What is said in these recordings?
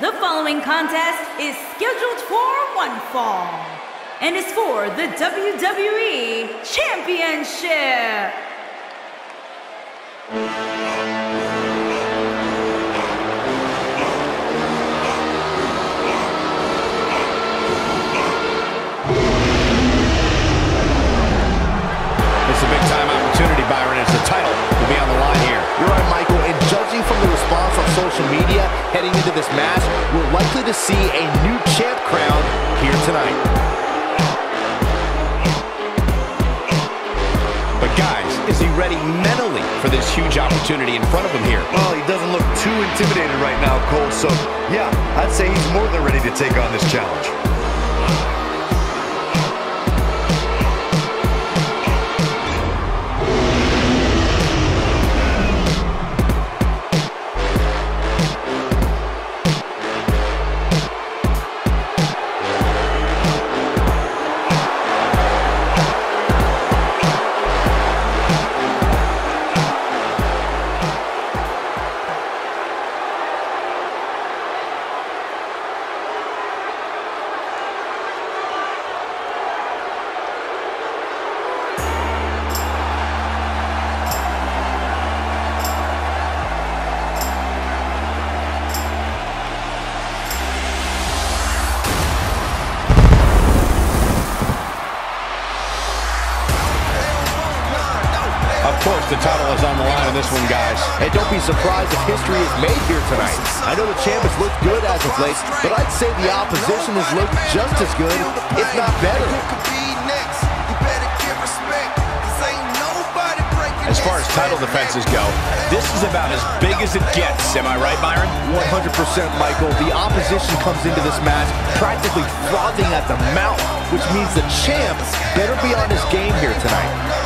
The following contest is scheduled for one fall and is for the WWE Championship. It's a big time opportunity, Byron, as the title will be on the line here. You're right, Michael. And judging from the response on social media heading into this match, we're likely to see a new champ crowned here tonight. But guys, is he ready mentally for this huge opportunity in front of him here? Well, he doesn't look too intimidated right now, Cole. So, yeah, I'd say he's more than ready to take on this challenge. The title is on the line in this one, guys. And don't be surprised if history is made here tonight. I know the champ has looked good as of late, but I'd say the opposition has looked just as good, if not better. As far as title defenses go, this is about as big as it gets. Am I right, Byron? 100% Michael. The opposition comes into this match practically frothing at the mouth, which means the champ better be on his game here tonight.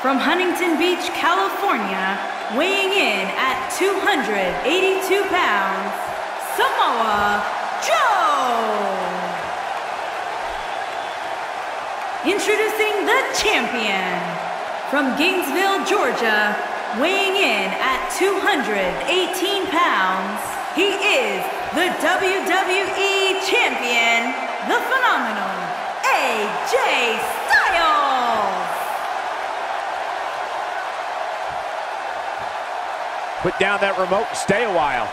From Huntington Beach, California, weighing in at 282 pounds, Samoa Joe. Introducing the champion from Gainesville, Georgia, weighing in at 218 pounds, he is the WWE champion, the phenomenal AJ Styles. Put down that remote, stay a while.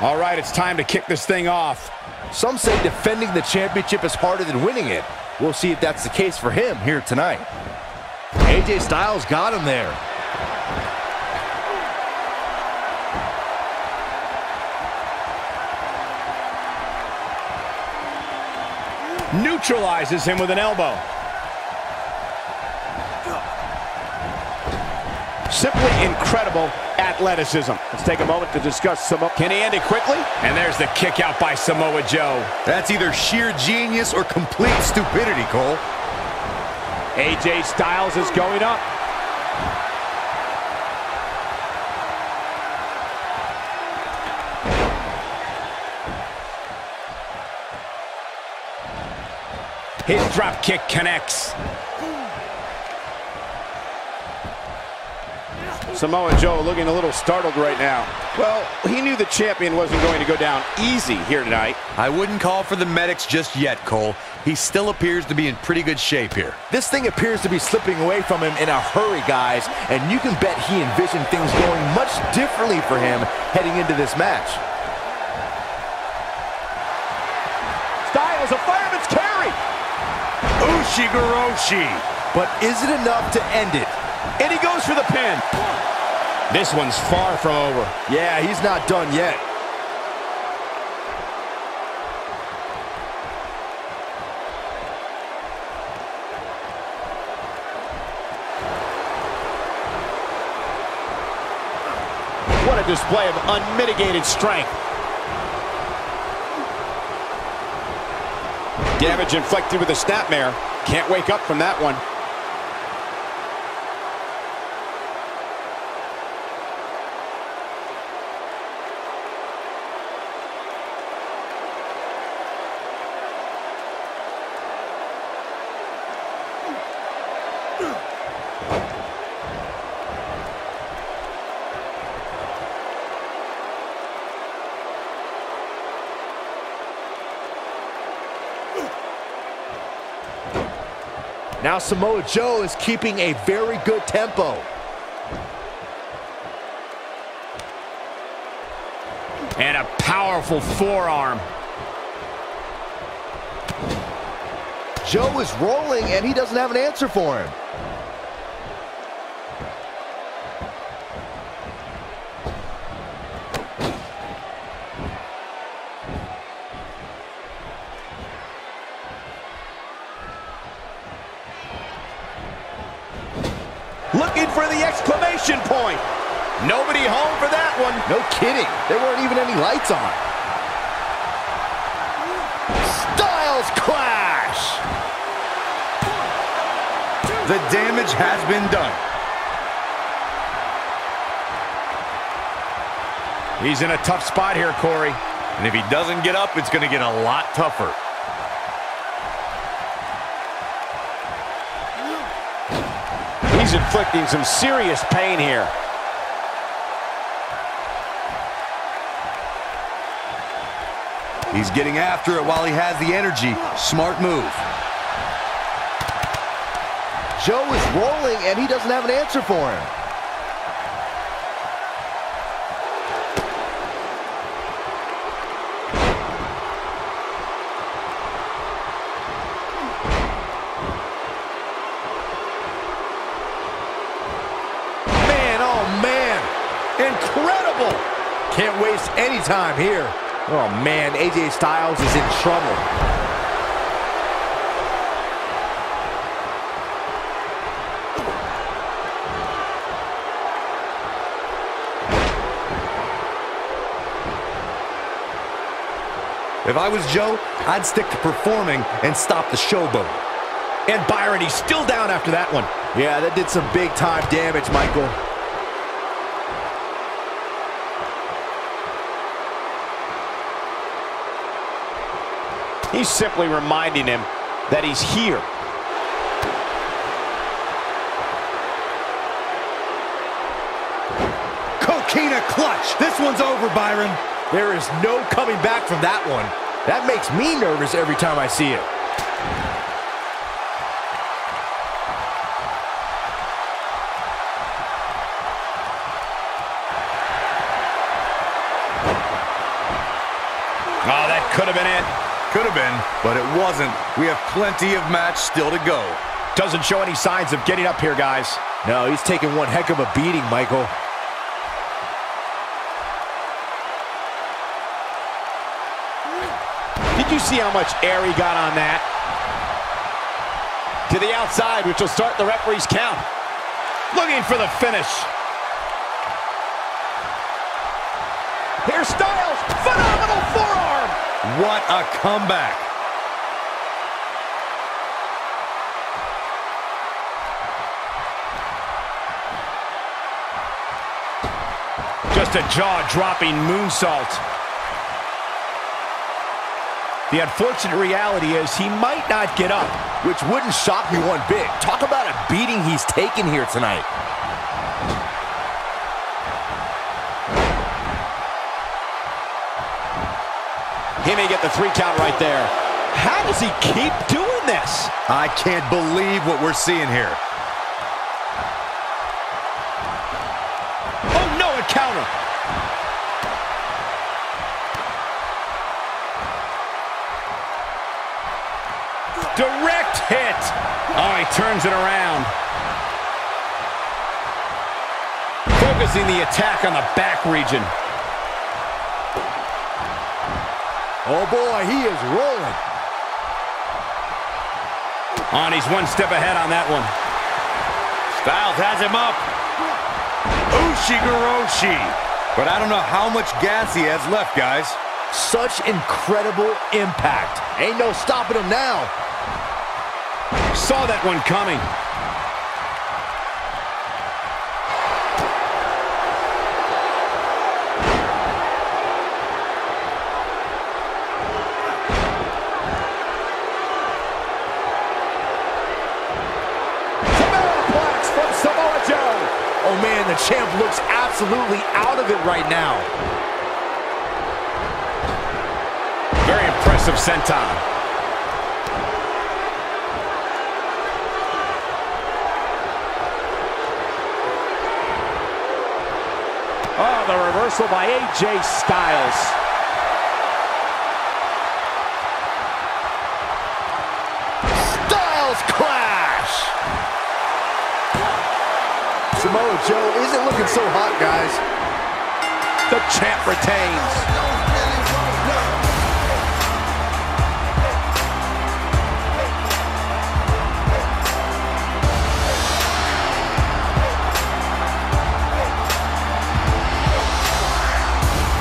All right, it's time to kick this thing off. Some say defending the championship is harder than winning it. We'll see if that's the case for him here tonight. AJ Styles got him there. Neutralizes him with an elbow. Simply incredible athleticism. Let's take a moment to discuss some. Can he end it quickly? And there's the kick out by Samoa Joe. That's either sheer genius or complete stupidity, Cole. AJ Styles is going up. His drop kick connects. Samoa Joe looking a little startled right now. Well, he knew the champion wasn't going to go down easy here tonight. I wouldn't call for the medics just yet, Cole. He still appears to be in pretty good shape here. This thing appears to be slipping away from him in a hurry, guys, and you can bet he envisioned things going much differently for him heading into this match. Styles, a fireman's carry! Ushigoroshi. But is it enough to end it? And he goes for the pin. This one's far from over. Yeah, he's not done yet. What a display of unmitigated strength. Damage inflicted with a snapmare. Can't wake up from that one. Now Samoa Joe is keeping a very good tempo. And a powerful forearm. Joe is rolling and he doesn't have an answer for him. Exclamation point. Nobody home for that one. No kidding. There weren't even any lights on. Styles Clash! The damage has been done. He's in a tough spot here, Corey. And if he doesn't get up, it's going to get a lot tougher. He's inflicting some serious pain here. He's getting after it while he has the energy. Smart move. Joe is rolling and he doesn't have an answer for him. Man, oh man. Incredible. Can't waste any time here. Oh man, AJ Styles is in trouble. If I was Joe, I'd stick to performing and stop the showboat. And Byron, he's still down after that one. Yeah, that did some big time damage, Michael. He's simply reminding him that he's here. Coquina clutch. This one's over, Byron. There is no coming back from that one. That makes me nervous every time I see it. Oh, that could have been it. Could have been, but it wasn't. We have plenty of match still to go. Doesn't show any signs of getting up here, guys. No, he's taking one heck of a beating, Michael. Did you see how much air he got on that? To the outside, which will start the referee's count. Looking for the finish. Here's Styles. Phenomenal forearm. What a comeback. Just a jaw-dropping moonsault. The unfortunate reality is he might not get up. Which wouldn't shock me one bit. Talk about a beating he's taken here tonight. He may get the three count right there. How does he keep doing this? I can't believe what we're seeing here. Oh, no, a counter. Direct hit. Oh, he turns it around. Focusing the attack on the back region. Oh boy, he is rolling. On, he's one step ahead on that one. Styles has him up. Ushigoroshi. But I don't know how much gas he has left, guys. Such incredible impact. Ain't no stopping him now. Saw that one coming. Absolutely out of it right now. Very impressive senton. Oh, the reversal by AJ Styles. Styles clash. Samoa Joe isn't looking so hot, guys. The champ retains.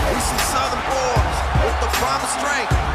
These southern boys with the promised strength.